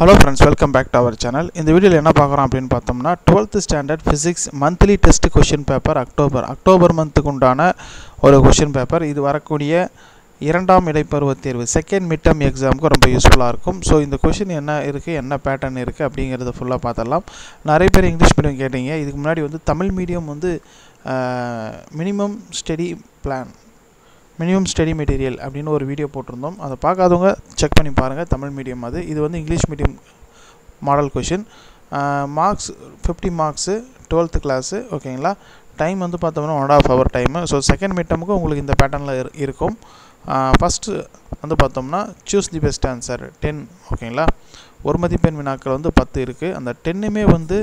Hello friends welcome back to our channel இந்த வீடியோவில் என்ன பார்க்குறோம் அப்படின்னு பார்த்தோம்னா twelfth standard physics monthly test question paper October October மந்த்துக்கு உண்டான ஒரு கொஷின் பேப்பர் இது வரக்கூடிய இரண்டாம் இடைப்பருவ தேர்வு செகண்ட் மிட் டேர்ம் எக்ஸாமுக்கு ரொம்ப யூஸ்ஃபுல்லாக இருக்கும். ஸோ இந்த கொஷின் என்ன இருக்குது என்ன பேட்டர்ன் இருக்குது அப்படிங்கிறத ஃபுல்லாக பார்த்துடலாம். நிறைய பேர் இங்கிலீஷ் மீடியம் கேட்டீங்க. இதுக்கு முன்னாடி வந்து தமிழ் மீடியம் வந்து minimum study plan minimum study material அப்படின்னு ஒரு வீடியோ போட்டிருந்தோம். அதை பார்க்காதவங்க செக் பண்ணி பாருங்கள் தமிழ் மீடியம் அது. இது வந்து English medium model question marks fifty marks twelfth class ஓகேங்களா டைம் வந்து பார்த்தோம்னா one of hour time so second mid உங்களுக்கு இந்த பேட்டர்னில் இருக்கும். ஃபஸ்ட்டு வந்து பார்த்தோம்னா choose the best answer ten ஓகேங்களா ஒரு மதிப்பெண் வினாக்கள் வந்து பத்து இருக்குது அந்த டென்னுமே வந்து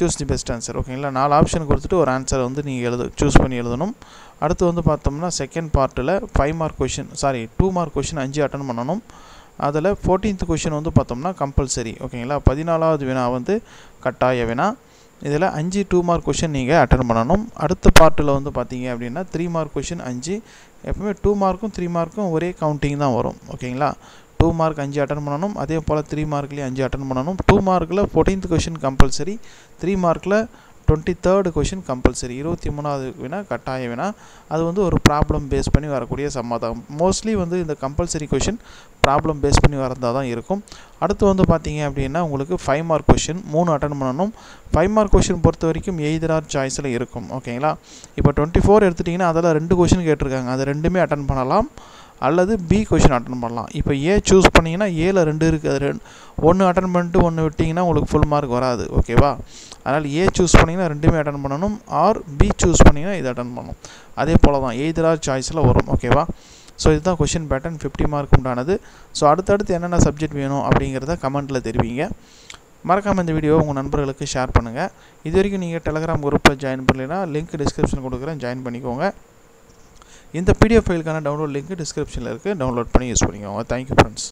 சூஸ் தி பெஸ்ட் ஆன்சர் ஓகேங்களா நாலு ஆப்ஷன் கொடுத்துட்டு ஒரு ஆன்சரை வந்து நீங்கள் எழுத சூஸ் பண்ணி எழுதணும். அடுத்து வந்து பார்த்தோம்னா செகண்ட் பார்ட்டில் five mark question sorry two mark question அஞ்சு அட்டன் பண்ணணும். அதில் ஃபோர்டீன்த் கொஷின் வந்து பார்த்தோம்னா கம்பல்சரி ஓகேங்களா பதினாலாவது வினா வந்து கட்டாய வினா. இதில் அஞ்சு டூ மார்க் கொஷின் நீங்கள் அட்டன் பண்ணணும். அடுத்த பார்ட்டில் வந்து பார்த்தீங்க அப்படின்னா த்ரீ மார்க் கொஷின் அஞ்சு. எப்பவுமே டூ மார்க்கும் த்ரீ மார்க்கும் ஒரே கவுண்டிங் தான் வரும். ஓகேங்களா டூ மார்க் அஞ்சு அட்டன் பண்ணணும். அதே போல் த்ரீ மார்க்லேயும் அஞ்சு அட்டன் பண்ணணும். டூ மார்க்கில் ஃபோர்டீன்த் கொஷின் கம்பல்சரி த்ரீ மார்க்கில் டுவெண்ட்டி தேர்டு கொஷின் கம்பல்சரி இருபத்தி மூணாவது வினா கட்டாய வினா அது வந்து ஒரு ப்ராப்ளம் பேஸ் பண்ணி வரக்கூடிய சமாதானம் மோஸ்ட்லி வந்து இந்த கம்பல்சரி கொஷின் ப்ராப்ளம் பேஸ் பண்ணி வரதாக தான் இருக்கும். அடுத்து வந்து பார்த்தீங்க அப்படின்னா உங்களுக்கு ஃபைவ் மார்க் கொஷின் மூணு அட்டன் பண்ணணும். ஃபைவ் மார்க் கொஷின் பொறுத்த வரைக்கும் எய்தரார் சாய்ஸில் இருக்கும். ஓகேங்களா இப்போ டுவெண்ட்டி ஃபோர் எடுத்துட்டிங்கன்னா அதில் ரெண்டு கொஷின் கேட்டிருக்காங்க. அது ரெண்டுமே அட்டன் பண்ணலாம். அல்லது பி கொஷின் அட்டன் பண்ணலாம். இப்போ ஏ சூஸ் பண்ணிங்கன்னா ஏல ரெண்டு இருக்குது அது ரெண்டு ஒன்று அட்டன் பண்ணிட்டு ஒன்று விட்டிங்கன்னா உங்களுக்கு ஃபுல் மார்க் வராது. ஓகேவா அதனால் ஏ சூஸ் பண்ணிங்கன்னா ரெண்டுமே அட்டன் பண்ணணும். ஆர் பி சூஸ் பண்ணிங்கன்னா இது அட்டன் பண்ணணும். அதே போல் தான் எய்தரார் சாய்ஸில் வரும். ஓகேவா ஸோ இதுதான் கொஷின் பேட்டர்ன் ஃபிஃப்டி மார்க் உண்டானது. ஸோ அடுத்தடுத்து என்னென்ன சப்ஜெக்ட் வேணும் அப்படிங்கிறத கமெண்ட்டில் தெரிவிங்க. மறக்காமல் இந்த வீடியோ உங்கள் நண்பர்களுக்கு ஷேர் பண்ணுங்கள் இது வரைக்கும் நீங்கள் டெலகிராம் குரூப்பில் ஜாயின் பண்ணலைன்னா லிங்க் டிஸ்கிரிப்ஷன் கொடுக்குறேன். ஜாயின் பண்ணிக்கோங்க. இந்த பிடிஎஃப் ஃபைலுக்கான டவுன்லோட் லிங்க் டிஸ்கிரிப்ஷனில் இருக்குது டவுன்லோட் பண்ணி யூஸ் பண்ணிக்கோங்க. Thank you friends